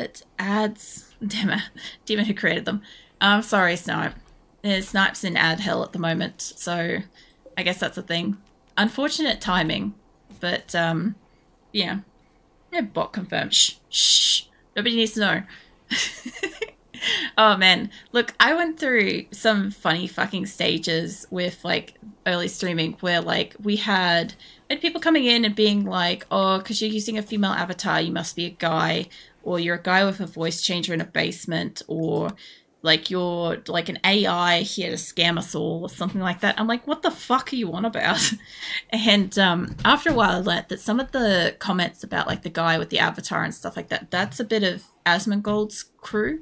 it ads. Damn it. Demon who created them. I'm sorry, Snipe. There's Snipe's in ad hell at the moment, so I guess that's a thing. Unfortunate timing, but um, yeah. Yeah, bot confirmed. Shh, shh. Nobody needs to know. oh man, look, I went through some funny fucking stages with like early streaming where like we had had people coming in and being like, "Oh, because you're using a female avatar, you must be a guy," or "You're a guy with a voice changer in a basement," or like you're like an AI here to scam us all or something like that. I'm like, what the fuck are you on about? and um, after a while, I learned that some of the comments about like the guy with the avatar and stuff like that, that's a bit of Asmongold's crew.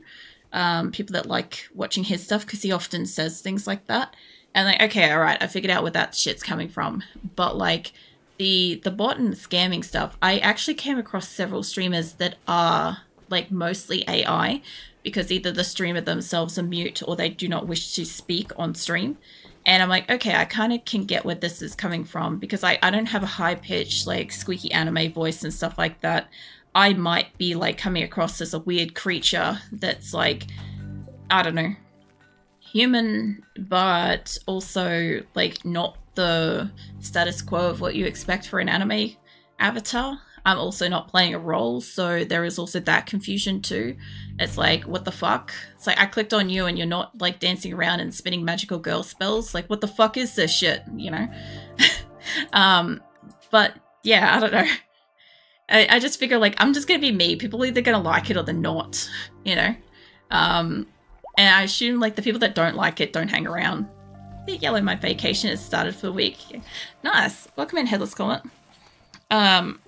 Um, people that like watching his stuff because he often says things like that. And like, okay, all right, I figured out where that shit's coming from. But like the the bot and scamming stuff, I actually came across several streamers that are like mostly AI because either the streamer themselves are mute or they do not wish to speak on stream. And I'm like, okay, I kind of can get where this is coming from because I, I don't have a high pitched, like squeaky anime voice and stuff like that. I might be like coming across as a weird creature that's like, I don't know, human, but also like not the status quo of what you expect for an anime avatar. I'm also not playing a role, so there is also that confusion too. It's like, what the fuck? It's like I clicked on you and you're not like dancing around and spinning magical girl spells. Like, what the fuck is this shit? You know? um, but yeah, I don't know. I, I just figure like I'm just gonna be me. People either gonna like it or they're not, you know? Um, and I assume like the people that don't like it don't hang around. Yellow my vacation has started for the week. Nice. Welcome in, Headless Comet. Um,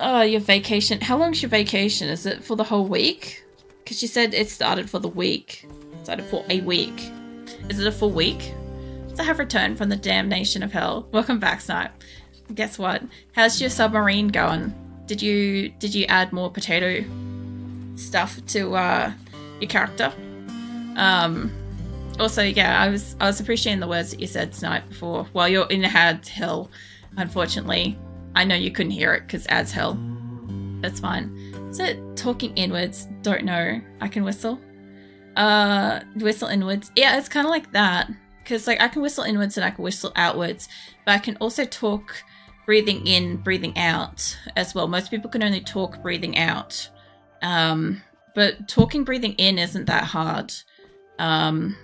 Oh, your vacation. How long's your vacation? Is it for the whole week? Because you said it started for the week. It started for a week. Is it a full week? So I have returned from the damnation of hell. Welcome back, Snipe. Guess what? How's your submarine going? Did you did you add more potato stuff to uh, your character? Um, also, yeah, I was I was appreciating the words that you said, tonight before. While you're in Ad Hill, unfortunately, I know you couldn't hear it because as hell. That's fine. So talking inwards? Don't know. I can whistle. Uh, whistle inwards. Yeah, it's kind of like that. Because like I can whistle inwards and I can whistle outwards, but I can also talk breathing in, breathing out as well. Most people can only talk breathing out. Um, but talking breathing in isn't that hard. Um,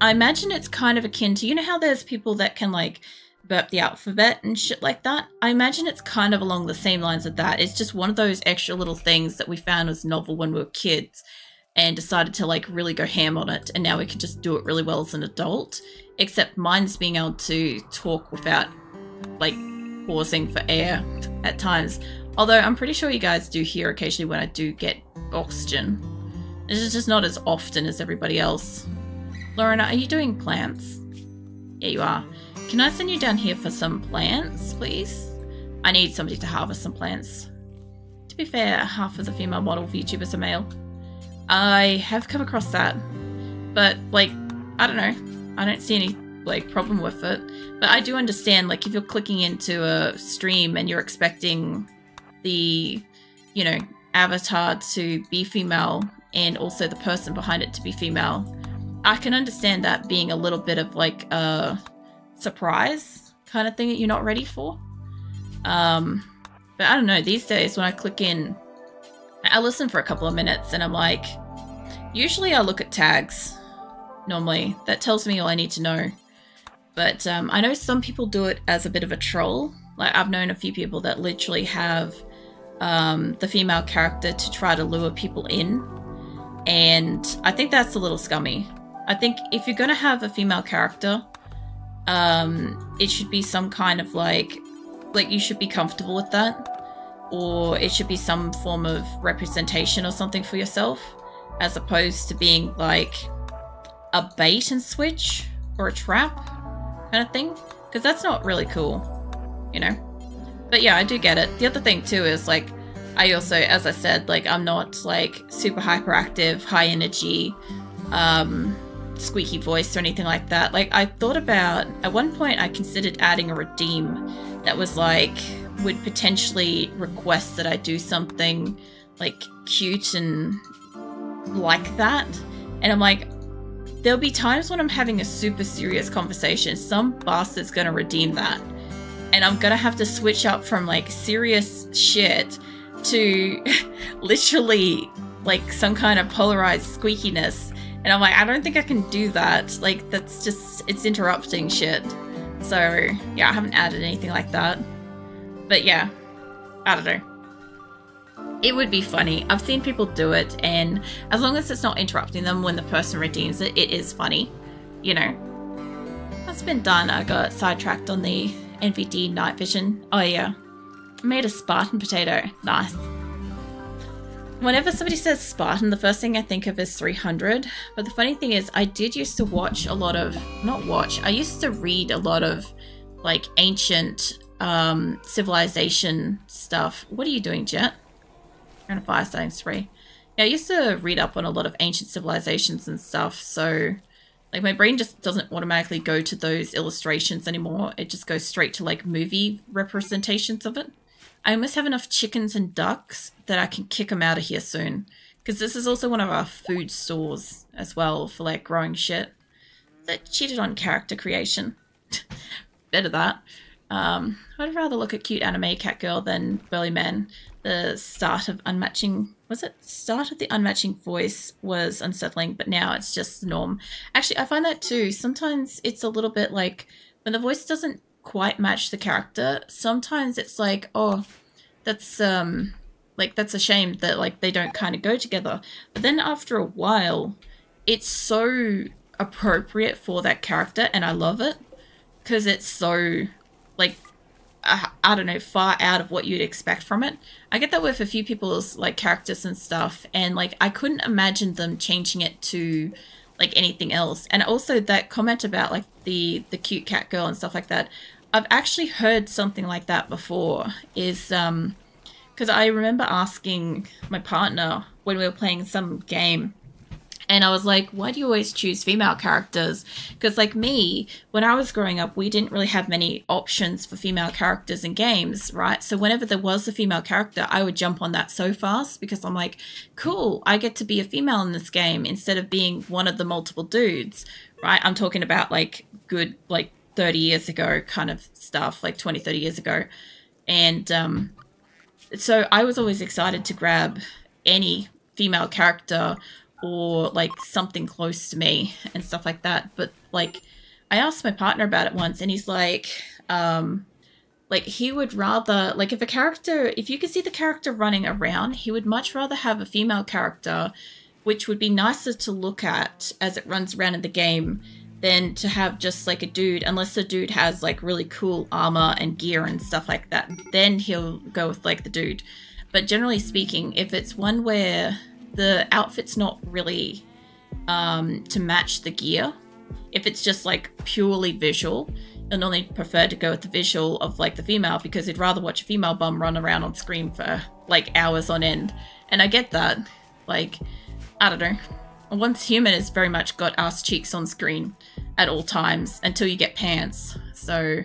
I imagine it's kind of akin to you know how there's people that can like burp the alphabet and shit like that. I imagine it's kind of along the same lines of that. It's just one of those extra little things that we found was novel when we were kids and decided to like really go ham on it and now we can just do it really well as an adult. Except mine's being able to talk without like pausing for air at times. Although I'm pretty sure you guys do hear occasionally when I do get oxygen. It's just not as often as everybody else. Lorena, are you doing plants? Yeah, you are. Can I send you down here for some plants, please? I need somebody to harvest some plants. To be fair, half of the female model VTubers are male. I have come across that. But, like, I don't know. I don't see any, like, problem with it. But I do understand, like, if you're clicking into a stream and you're expecting the, you know, avatar to be female and also the person behind it to be female, I can understand that being a little bit of, like, a surprise kind of thing that you're not ready for. Um, but I don't know, these days when I click in, I listen for a couple of minutes and I'm like, usually I look at tags normally. That tells me all I need to know. But um, I know some people do it as a bit of a troll. Like I've known a few people that literally have um, the female character to try to lure people in. And I think that's a little scummy. I think if you're going to have a female character, um, it should be some kind of like, like you should be comfortable with that. Or it should be some form of representation or something for yourself, as opposed to being like a bait and switch or a trap kind of thing. Because that's not really cool, you know? But yeah, I do get it. The other thing too is like, I also, as I said, like I'm not like super hyperactive, high energy, um, squeaky voice or anything like that. Like I thought about at one point I considered adding a redeem that was like would potentially request that I do something like cute and like that. And I'm like, there'll be times when I'm having a super serious conversation. Some bastard's gonna redeem that. And I'm gonna have to switch up from like serious shit to literally like some kind of polarized squeakiness. And I'm like, I don't think I can do that. Like, that's just, it's interrupting shit. So, yeah, I haven't added anything like that. But yeah, I don't know. It would be funny. I've seen people do it, and as long as it's not interrupting them when the person redeems it, it is funny. You know. That's been done. I got sidetracked on the NVD night vision. Oh yeah. I made a Spartan potato. Nice. Whenever somebody says Spartan, the first thing I think of is 300. But the funny thing is, I did used to watch a lot of, not watch, I used to read a lot of like ancient um, civilization stuff. What are you doing, Jet? You're on a fire starting spree. Yeah, I used to read up on a lot of ancient civilizations and stuff, so like my brain just doesn't automatically go to those illustrations anymore. It just goes straight to like movie representations of it. I almost have enough chickens and ducks that I can kick them out of here soon. Because this is also one of our food stores as well for like growing shit. That cheated on character creation. Better that. Um, I'd rather look at cute anime cat girl than burly man. The start of unmatching was it start of the unmatching voice was unsettling, but now it's just the norm. Actually, I find that too. Sometimes it's a little bit like when the voice doesn't quite match the character. Sometimes it's like, oh, that's um like that's a shame that like they don't kind of go together. But then after a while, it's so appropriate for that character and I love it because it's so like I, I don't know far out of what you'd expect from it. I get that with a few people's like characters and stuff and like I couldn't imagine them changing it to like anything else. And also that comment about like the the cute cat girl and stuff like that. I've actually heard something like that before. Is um, because I remember asking my partner when we were playing some game, and I was like, "Why do you always choose female characters?" Because like me, when I was growing up, we didn't really have many options for female characters in games, right? So whenever there was a female character, I would jump on that so fast because I'm like, "Cool, I get to be a female in this game instead of being one of the multiple dudes." Right? I'm talking about like good like 30 years ago kind of stuff, like 20, 30 years ago. And um, so I was always excited to grab any female character or like something close to me and stuff like that. But like, I asked my partner about it once and he's like, um, like he would rather like if a character if you could see the character running around he would much rather have a female character which would be nicer to look at as it runs around in the game than to have just like a dude, unless the dude has like really cool armor and gear and stuff like that. Then he'll go with like the dude. But generally speaking, if it's one where the outfit's not really um, to match the gear, if it's just like purely visual, you'll normally prefer to go with the visual of like the female because you'd rather watch a female bum run around on screen for like hours on end. And I get that. Like, I don't know once human has very much got ass cheeks on screen at all times until you get pants. So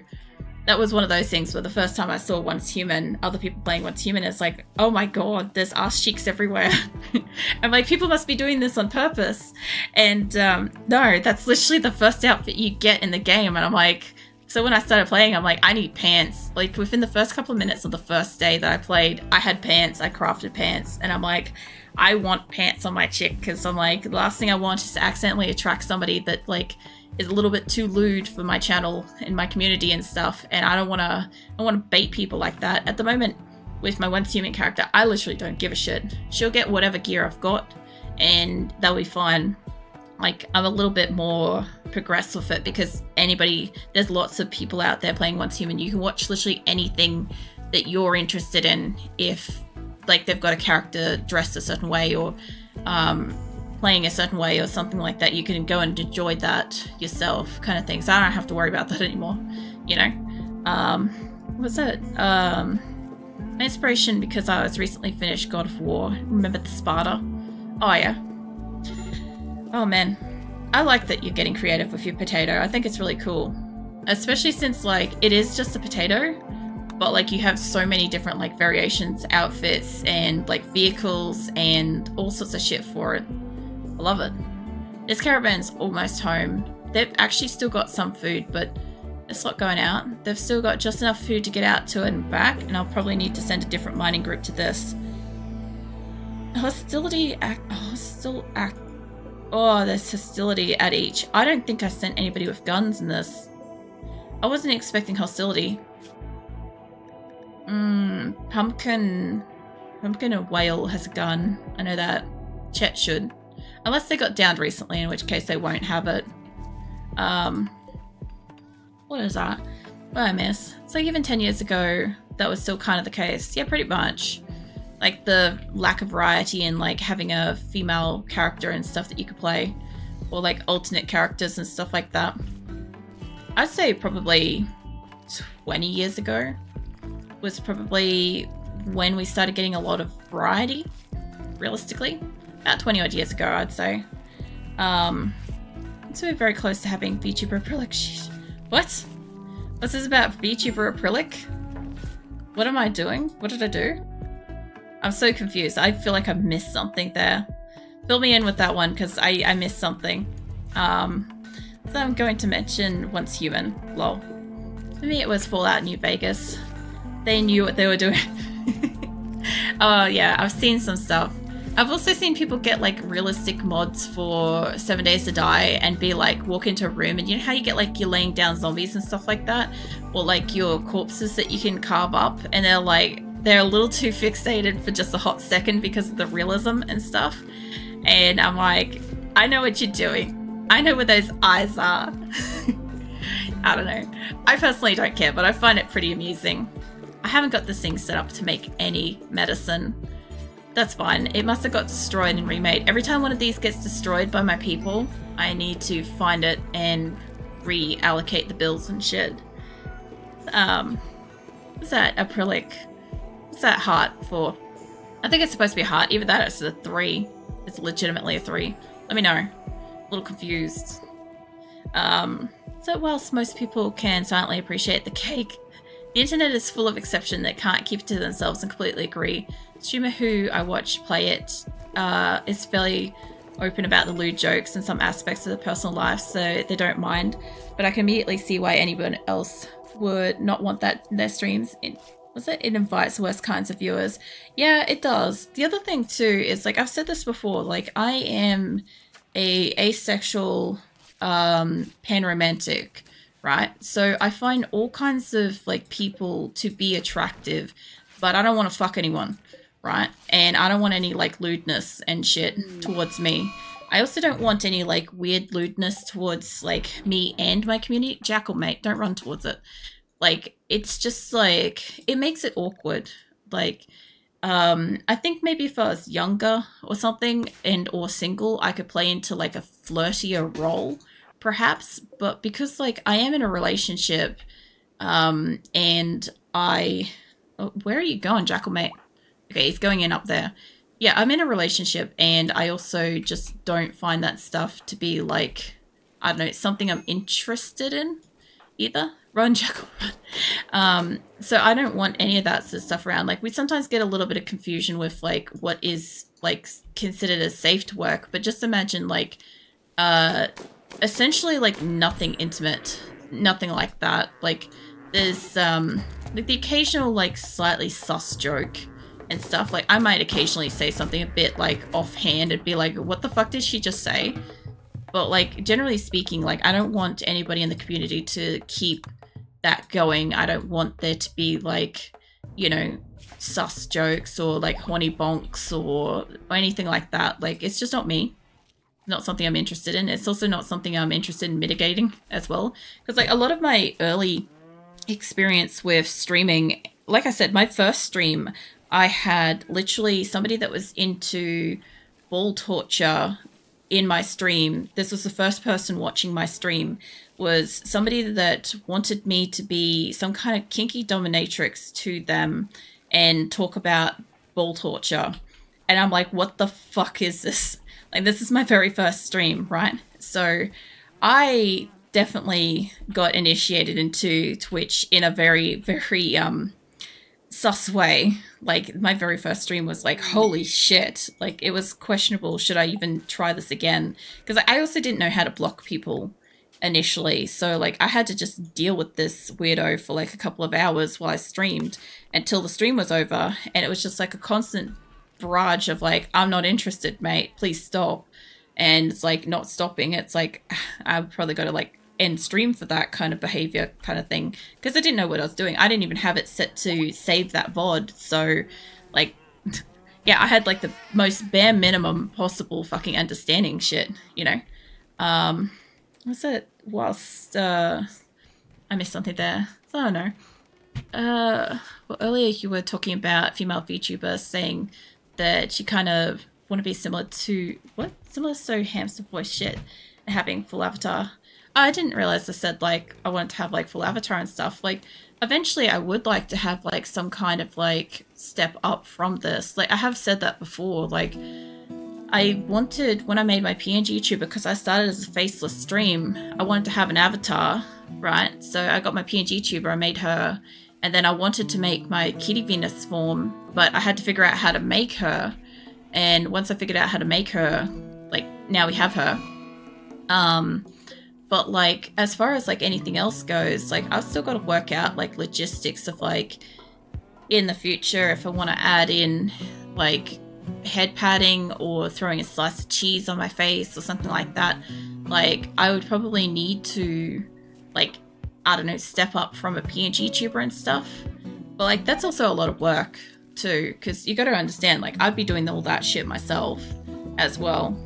that was one of those things where the first time I saw Once Human, other people playing Once Human, it's like, oh my god, there's ass cheeks everywhere. I'm like, people must be doing this on purpose. And um, no, that's literally the first outfit you get in the game. And I'm like, so when I started playing, I'm like, I need pants. Like within the first couple of minutes of the first day that I played, I had pants, I crafted pants. And I'm like, I want pants on my chick because I'm like, the last thing I want is to accidentally attract somebody that like is a little bit too lewd for my channel and my community and stuff. And I don't want to, I want to bait people like that. At the moment, with my once human character, I literally don't give a shit. She'll get whatever gear I've got, and they'll be fine. Like I'm a little bit more progressive with it because anybody, there's lots of people out there playing once human. You can watch literally anything that you're interested in if like they've got a character dressed a certain way or um, playing a certain way or something like that, you can go and enjoy that yourself, kind of thing. So I don't have to worry about that anymore. You know, um, what's it? Um, inspiration because I was recently finished God of War. Remember the Sparta? Oh yeah. Oh man, I like that you're getting creative with your potato. I think it's really cool, especially since like it is just a potato, but like you have so many different like variations, outfits, and like vehicles and all sorts of shit for it. I love it. This caravan's almost home. They've actually still got some food, but it's not going out. They've still got just enough food to get out to and back, and I'll probably need to send a different mining group to this. Hostility act. Act. Oh, there's hostility at each. I don't think I sent anybody with guns in this. I wasn't expecting hostility. Mmm, Pumpkin... Pumpkin and Whale has a gun. I know that. Chet should. Unless they got downed recently, in which case they won't have it. Um... What is that? What I miss? So even 10 years ago, that was still kind of the case. Yeah, pretty much. Like the lack of variety in like having a female character and stuff that you could play. Or like alternate characters and stuff like that. I'd say probably 20 years ago was probably when we started getting a lot of variety, realistically. About 20 odd years ago, I'd say. Um, so we're very close to having VTuber Aprillic. What? What's this about VTuber Aprillic? What am I doing? What did I do? I'm so confused. I feel like I missed something there. Fill me in with that one because I, I missed something. Um, so I'm going to mention Once Human. Lol. For me, it was Fallout New Vegas. They knew what they were doing. oh, yeah, I've seen some stuff. I've also seen people get like realistic mods for Seven Days to Die and be like, walk into a room and you know how you get like you're laying down zombies and stuff like that? Or like your corpses that you can carve up and they're like, they're a little too fixated for just a hot second because of the realism and stuff. And I'm like, I know what you're doing. I know where those eyes are. I don't know. I personally don't care, but I find it pretty amusing. I haven't got this thing set up to make any medicine. That's fine. It must have got destroyed and remade. Every time one of these gets destroyed by my people, I need to find it and reallocate the bills and shit. Um, what's that? Aprillic. What's that heart for? I think it's supposed to be a heart. Either that it's a three. It's legitimately a three. Let me know A little confused. Um, so whilst most people can silently appreciate the cake, the internet is full of exception that can't keep it to themselves and completely agree. streamer who I watch play it uh, is fairly open about the lewd jokes and some aspects of the personal life, so they don't mind. But I can immediately see why anyone else would not want that in their streams. It, was it? It invites worse kinds of viewers. Yeah, it does. The other thing too is like I've said this before. Like I am a asexual um, panromantic, right? So I find all kinds of like people to be attractive, but I don't want to fuck anyone, right? And I don't want any like lewdness and shit mm. towards me. I also don't want any like weird lewdness towards like me and my community. Jackal, mate, don't run towards it. Like it's just like it makes it awkward. Like um i think maybe if i was younger or something and or single i could play into like a flirtier role perhaps but because like i am in a relationship um and i oh, where are you going jackal mate okay he's going in up there. Yeah i'm in a relationship and i also just don't find that stuff to be like i don't know it's something i'm interested in either. Run jackal. Run um so i don't want any of that sort of stuff around. Like we sometimes get a little bit of confusion with like what is like considered as safe to work but just imagine like uh essentially like nothing intimate nothing like that like there's um like the occasional like slightly sus joke and stuff like i might occasionally say something a bit like offhand and be like what the fuck did she just say but like generally speaking like i don't want anybody in the community to keep that going. I don't want there to be like, you know, sus jokes or like horny bonks or, or anything like that. Like, it's just not me. Not something I'm interested in. It's also not something I'm interested in mitigating as well. Because like a lot of my early experience with streaming, like I said, my first stream, I had literally somebody that was into ball torture in my stream. This was the first person watching my stream was somebody that wanted me to be some kind of kinky dominatrix to them and talk about ball torture. And I'm like, what the fuck is this? Like, this is my very first stream, right? So I definitely got initiated into Twitch in a very, very, um, sus way. Like my very first stream was like, holy shit! Like it was questionable. Should I even try this again? Because I also didn't know how to block people initially. So like I had to just deal with this weirdo for like a couple of hours while I streamed until the stream was over and it was just like a constant barrage of like I'm not interested, mate. Please stop. And it's like not stopping. It's like I've probably got to like end stream for that kind of behavior kind of thing because I didn't know what I was doing. I didn't even have it set to save that VOD. So like yeah, I had like the most bare minimum possible fucking understanding shit, you know. Um was it whilst uh, I missed something there. I don't know. Uh, well, earlier you were talking about female VTubers saying that you kind of want to be similar to what similar so hamster voice shit having full avatar. I didn't realize I said like I wanted to have like full avatar and stuff. Like eventually I would like to have like some kind of like step up from this. Like I have said that before. Like I wanted, when I made my PNG YouTuber, because I started as a faceless stream, I wanted to have an avatar, right? So I got my PNG YouTuber, I made her, and then I wanted to make my Kitty Venus form, but I had to figure out how to make her. And once I figured out how to make her, like, now we have her. Um, but like, as far as like anything else goes, like, I've still got to work out like logistics of like, in the future, if I want to add in like head padding or throwing a slice of cheese on my face or something like that, like I would probably need to like I don't know, step up from a PNG tuber and stuff. But like that's also a lot of work too, because you got to understand, like I'd be doing all that shit myself as well.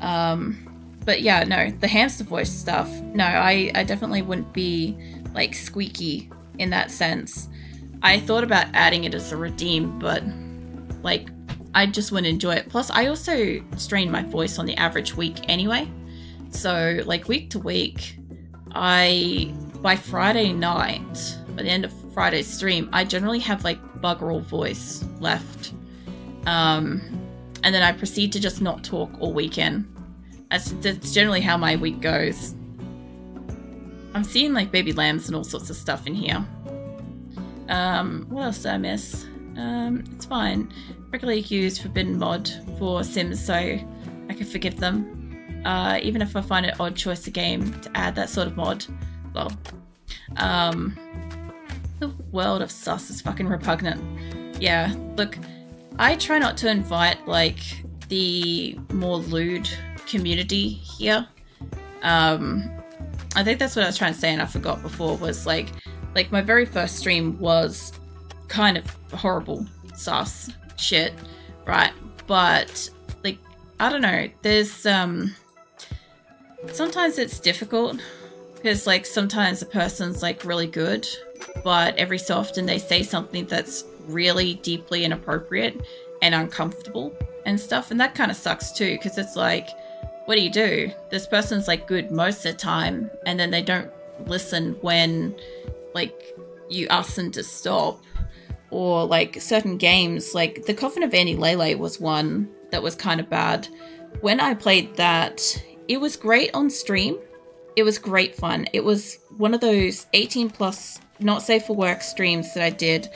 Um, but yeah, no, the hamster voice stuff. No, I I definitely wouldn't be like squeaky in that sense. I thought about adding it as a redeem, but like I just wouldn't enjoy it. Plus, I also strain my voice on the average week anyway. So, like week to week, I by Friday night, by the end of Friday's stream, I generally have like bugger voice left. Um, and then I proceed to just not talk all weekend. That's, that's generally how my week goes. I'm seeing like baby lambs and all sorts of stuff in here. Um, what else did I miss? Um, it's fine regularly use Forbidden Mod for Sims, so I can forgive them. Uh, even if I find it odd choice of game to add that sort of mod. Well, um, the world of sus is fucking repugnant. Yeah, look, I try not to invite like the more lewd community here. Um, I think that's what I was trying to say, and I forgot before was like, like my very first stream was kind of horrible sus shit, right? But like I don't know, there's um sometimes it's difficult because like sometimes a person's like really good, but every so often they say something that's really deeply inappropriate and uncomfortable and stuff, and that kind of sucks too because it's like what do you do? This person's like good most of the time, and then they don't listen when like you ask them to stop or like certain games, like the Coffin of Andy and Leyley was one that was kind of bad. When I played that, it was great on stream. It was great fun. It was one of those 18 plus not safe for work streams that I did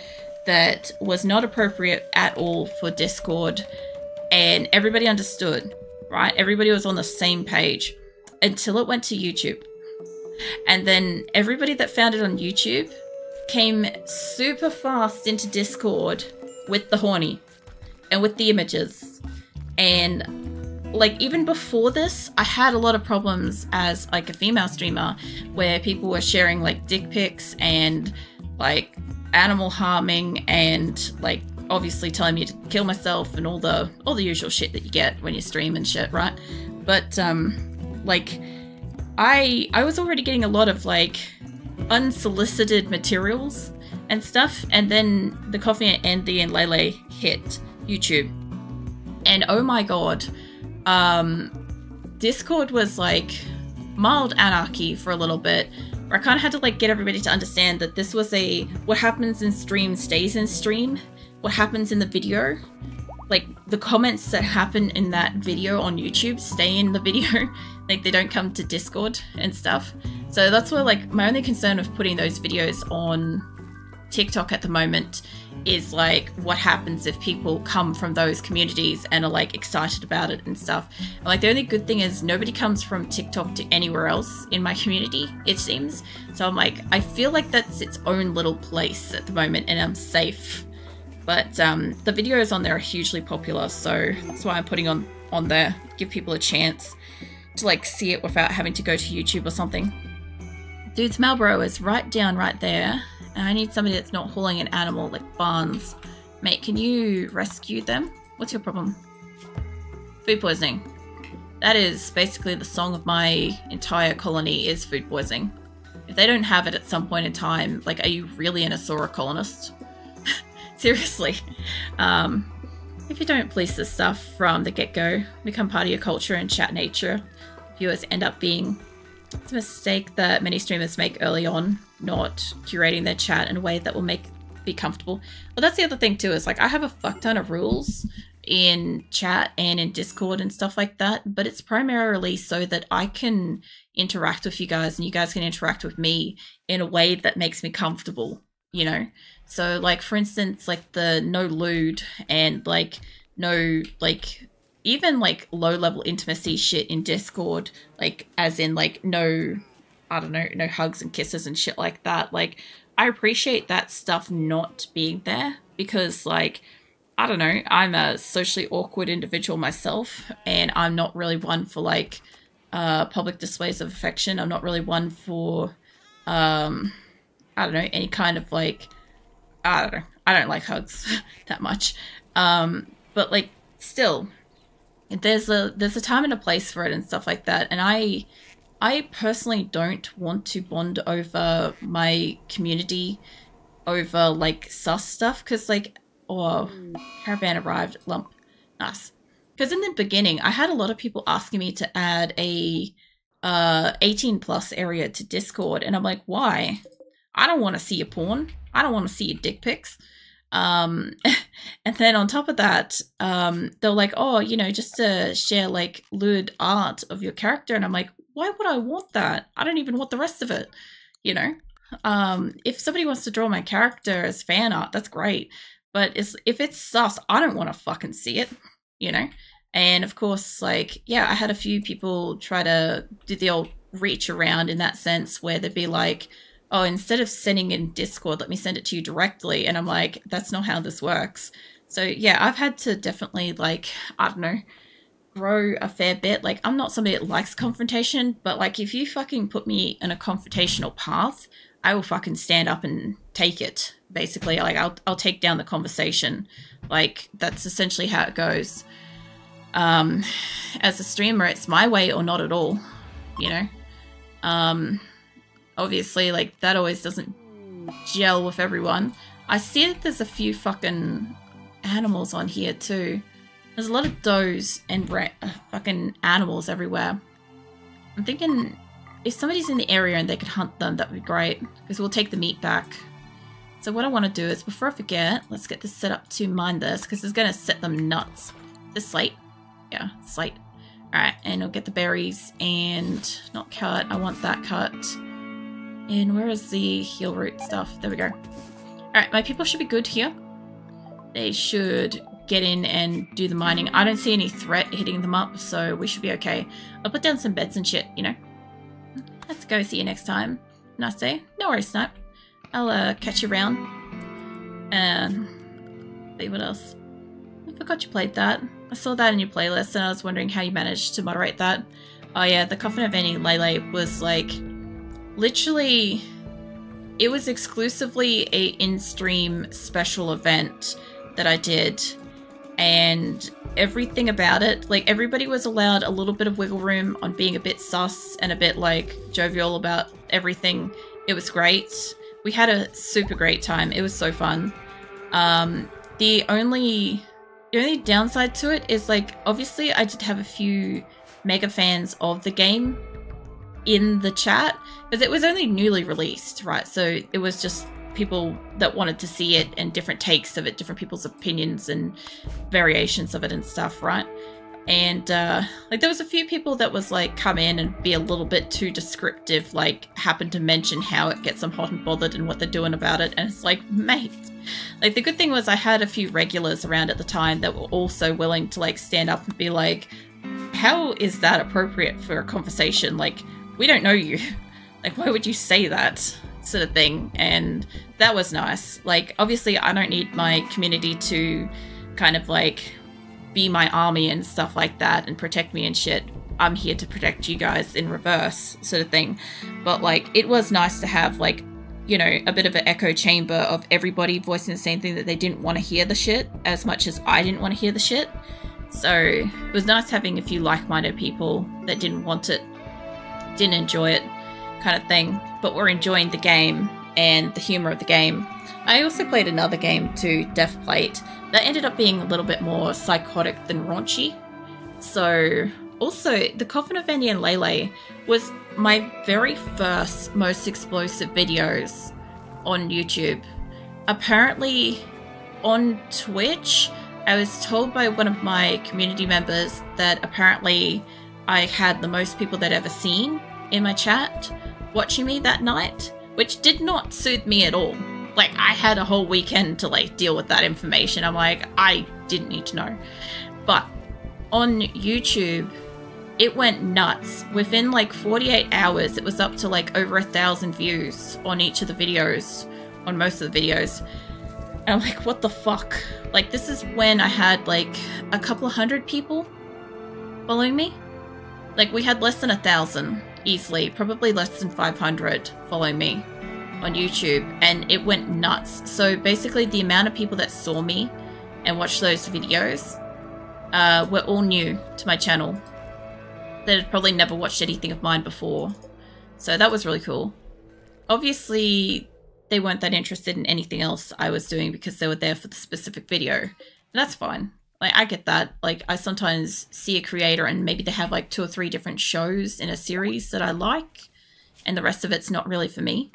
that was not appropriate at all for Discord and everybody understood, right? Everybody was on the same page until it went to YouTube. And then everybody that found it on YouTube came super fast into Discord with the horny and with the images. And like even before this, I had a lot of problems as like a female streamer where people were sharing like dick pics and like animal harming and like obviously telling me to kill myself and all the all the usual shit that you get when you stream and shit, right? But um like I I was already getting a lot of like unsolicited materials and stuff. And then the Coffin of Andy and Leyley hit YouTube. And oh my god, um, Discord was like mild anarchy for a little bit. Where I kind of had to like get everybody to understand that this was a what happens in stream stays in stream. What happens in the video, like the comments that happen in that video on YouTube stay in the video. like they don't come to Discord and stuff. So that's where like my only concern of putting those videos on TikTok at the moment is like what happens if people come from those communities and are like excited about it and stuff. And, like the only good thing is nobody comes from TikTok to anywhere else in my community, it seems. So I'm like, I feel like that's its own little place at the moment and I'm safe. But um, the videos on there are hugely popular, so that's why I'm putting on on there, give people a chance to like see it without having to go to YouTube or something. Dude's Marlboro is right down right there. And I need somebody that's not hauling an animal like Barnes. Mate, can you rescue them? What's your problem? Food poisoning. That is basically the song of my entire colony is food poisoning. If they don't have it at some point in time, like, are you really an Asora colonist? Seriously. Um, if you don't police this stuff from the get-go, become part of your culture and chat nature, viewers end up being it's a mistake that many streamers make early on, not curating their chat in a way that will make be comfortable. Well, that's the other thing too. Is like I have a fuck ton of rules in chat and in Discord and stuff like that, but it's primarily so that I can interact with you guys and you guys can interact with me in a way that makes me comfortable. You know, so like for instance, like the no lewd and like no like even like low level intimacy shit in Discord, like as in like no, I don't know, no hugs and kisses and shit like that. Like I appreciate that stuff not being there because like I don't know, I'm a socially awkward individual myself and I'm not really one for like uh public displays of affection. I'm not really one for um I don't know, any kind of like I don't know. I don't like hugs that much. Um but like still there's a there's a time and a place for it and stuff like that. And i i personally don't want to bond over my community over like sus stuff. Because like oh caravan arrived lump nice. Because in the beginning i had a lot of people asking me to add a uh 18 plus area to discord. And i'm like why? I don't want to see your porn. I don't want to see your dick pics um, and then on top of that, um, they're like, oh, you know, just to share like lewd art of your character. And I'm like, why would I want that? I don't even want the rest of it, you know? Um, if somebody wants to draw my character as fan art, that's great. But it's, if it's sus, I don't want to fucking see it, you know? And of course, like, yeah, I had a few people try to do the old reach around in that sense where they'd be like, oh, instead of sending in Discord, let me send it to you directly. And I'm like, that's not how this works. So yeah, I've had to definitely like, I don't know, grow a fair bit. Like I'm not somebody that likes confrontation, but like if you fucking put me in a confrontational path, I will fucking stand up and take it. Basically, like I'll I'll take down the conversation. Like that's essentially how it goes. Um, as a streamer, it's my way or not at all. You know. Um, obviously, like, that always doesn't gel with everyone. I see that there's a few fucking animals on here too. There's a lot of does and uh, fucking animals everywhere. I'm thinking if somebody's in the area and they could hunt them, that would be great. Because we'll take the meat back. So what I want to do is, before I forget, let's get this set up to mine this. Because it's going to set them nuts. This slate? Yeah, slate. Alright, and I'll get the berries and not cut. I want that cut. And where is the heal root stuff? There we go. Alright, my people should be good here. They should get in and do the mining. I don't see any threat hitting them up, so we should be okay. I'll put down some beds and shit, you know. Let's go see you next time. Nice day. No worries, Snipe. I'll uh, catch you around. And see what else. I forgot you played that. I saw that in your playlist and I was wondering how you managed to moderate that. Oh yeah, the Coffin of Andy and Leyley was like literally it was exclusively a in-stream special event that I did and everything about it like everybody was allowed a little bit of wiggle room on being a bit sus and a bit like jovial about everything. It was great. We had a super great time. It was so fun. Um the only the only downside to it is like obviously i did have a few mega fans of the game in the chat because it was only newly released, right? So it was just people that wanted to see it and different takes of it, different people's opinions and variations of it and stuff, right? and uh, like there was a few people that was like come in and be a little bit too descriptive like happen to mention how it gets them hot and bothered and what they're doing about it and it's like mate like the good thing was i had a few regulars around at the time that were also willing to like stand up and be like how is that appropriate for a conversation like we don't know you like why would you say that sort of thing and that was nice like obviously i don't need my community to kind of like be my army and stuff like that and protect me and shit. I'm here to protect you guys in reverse, sort of thing. But like, it was nice to have like, you know, a bit of an echo chamber of everybody voicing the same thing that they didn't want to hear the shit as much as I didn't want to hear the shit. So it was nice having a few like minded people that didn't want it, didn't enjoy it, kind of thing, but were enjoying the game and the humor of the game. I also played another game too, Death Plate, that ended up being a little bit more psychotic than raunchy. So, also, The Coffin of Andy and Leyley was my very first most explosive videos on YouTube. Apparently, on Twitch, I was told by one of my community members that apparently I had the most people they'd ever seen in my chat watching me that night which did not soothe me at all. Like I had a whole weekend to like deal with that information. I'm like, I didn't need to know. But on YouTube, it went nuts. Within like 48 hours, it was up to like over a thousand views on each of the videos, on most of the videos. And I'm like, what the fuck? Like, this is when I had like a couple of hundred people following me. Like, we had less than a thousand easily, probably less than 500 follow me on YouTube, and it went nuts. So basically, the amount of people that saw me and watched those videos uh, were all new to my channel. That had probably never watched anything of mine before. So that was really cool. Obviously, they weren't that interested in anything else I was doing because they were there for the specific video. And that's fine. Like I get that. Like I sometimes see a creator and maybe they have like two or three different shows in a series that I like and the rest of it's not really for me.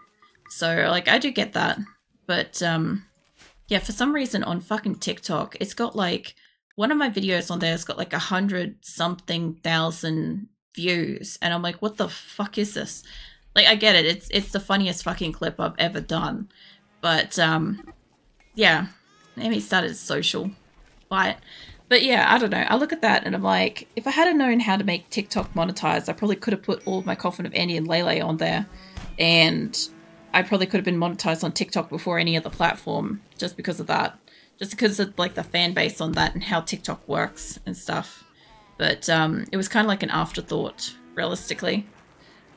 So like I do get that. But um yeah, for some reason on fucking TikTok, it's got like one of my videos on there has got like a hundred something thousand views and I'm like, what the fuck is this? Like I get it, it's it's the funniest fucking clip I've ever done. But um yeah, maybe started social but but yeah, I don't know. I look at that and I'm like, if I had known how to make TikTok monetized, I probably could have put all of my coffin of Andy and Leyley on there, and I probably could have been monetized on TikTok before any other platform just because of that, just because of like the fan base on that and how TikTok works and stuff. But um, it was kind of like an afterthought, realistically.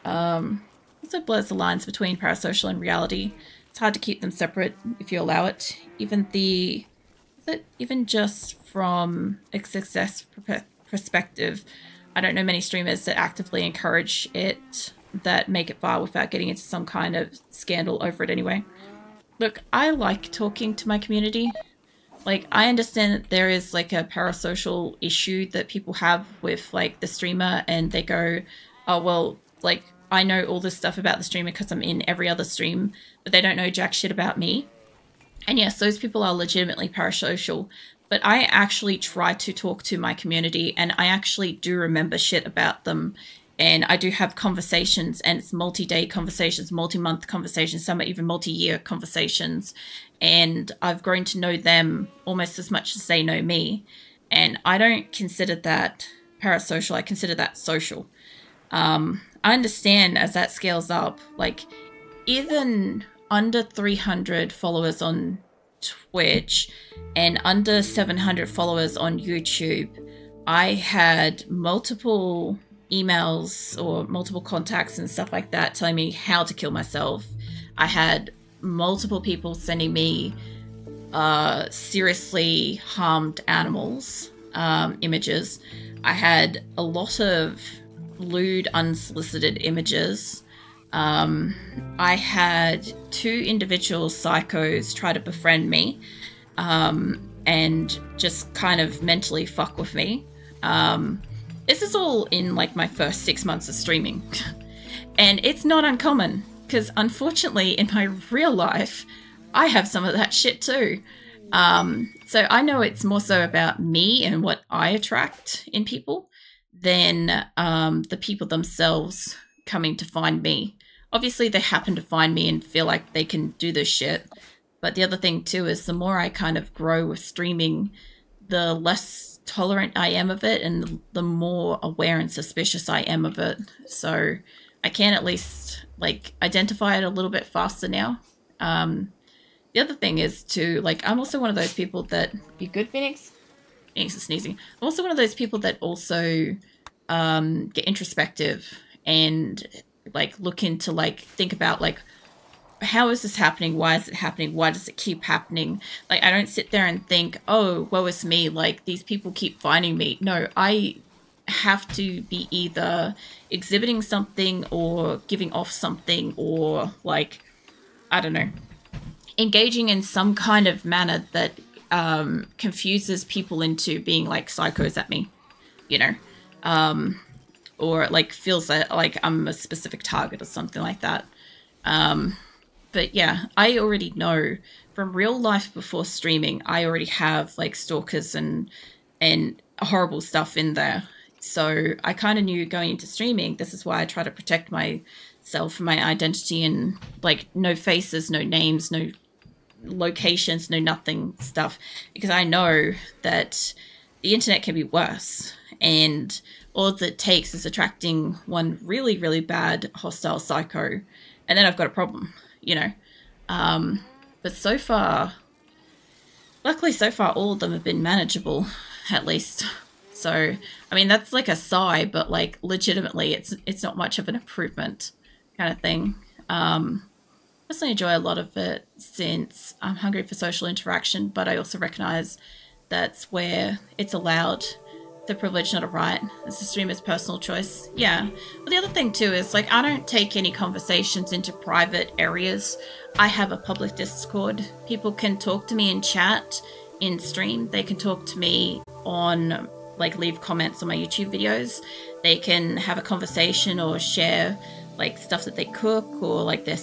Um, also blurs the lines between parasocial and reality. It's hard to keep them separate if you allow it. Even the that even just from a success perspective, I don't know many streamers that actively encourage it that make it far without getting into some kind of scandal over it anyway. Look, I like talking to my community. Like, I understand that there is like a parasocial issue that people have with like the streamer and they go, oh, well, like, I know all this stuff about the streamer because I'm in every other stream, but they don't know jack shit about me. And yes, those people are legitimately parasocial, but I actually try to talk to my community and I actually do remember shit about them. And I do have conversations, and it's multi day conversations, multi month conversations, some are even multi year conversations. And I've grown to know them almost as much as they know me. And I don't consider that parasocial, I consider that social. Um, I understand as that scales up, like, even under 300 followers on Twitch and under 700 followers on YouTube, I had multiple emails or multiple contacts and stuff like that telling me how to kill myself. I had multiple people sending me uh, seriously harmed animals um, images. I had a lot of lewd, unsolicited images. Um, I had two individual psychos try to befriend me um, and just kind of mentally fuck with me. Um, this is all in like my first six months of streaming. and it's not uncommon because unfortunately, in my real life, I have some of that shit too. Um, so I know it's more so about me and what I attract in people than um, the people themselves coming to find me. Obviously, they happen to find me and feel like they can do this shit. But the other thing too is the more I kind of grow with streaming, the less tolerant I am of it and the more aware and suspicious I am of it. So I can at least like identify it a little bit faster now. Um, the other thing is to like I'm also one of those people that you good, Phoenix? Phoenix is sneezing. I'm also one of those people that also um, get introspective and like look into like think about like how is this happening? Why is it happening? Why does it keep happening? Like, I don't sit there and think, oh, woe is me. Like, these people keep finding me. No, I have to be either exhibiting something or giving off something or, like, I don't know, engaging in some kind of manner that um, confuses people into being like psychos at me, you know? Um, or like feels that like I'm a specific target or something like that. Um, but yeah, I already know from real life before streaming, I already have like stalkers and and horrible stuff in there. So I kind of knew going into streaming, this is why I try to protect myself, my identity, and like no faces, no names, no locations, no nothing stuff, because I know that the internet can be worse. And all that takes is attracting one really, really bad hostile psycho, and then I've got a problem you know. Um, but so far, luckily, so far, all of them have been manageable, at least. So, I mean, that's like a sigh, but like legitimately, it's it's not much of an improvement, kind of thing. Um, personally enjoy a lot of it since I'm hungry for social interaction, but I also recognize that's where it's allowed the privilege, not a right. It's a streamer's personal choice. Yeah. Well, the other thing too is like I don't take any conversations into private areas. I have a public Discord. People can talk to me in chat, in stream. They can talk to me on like leave comments on my YouTube videos. They can have a conversation or share like stuff that they cook or like their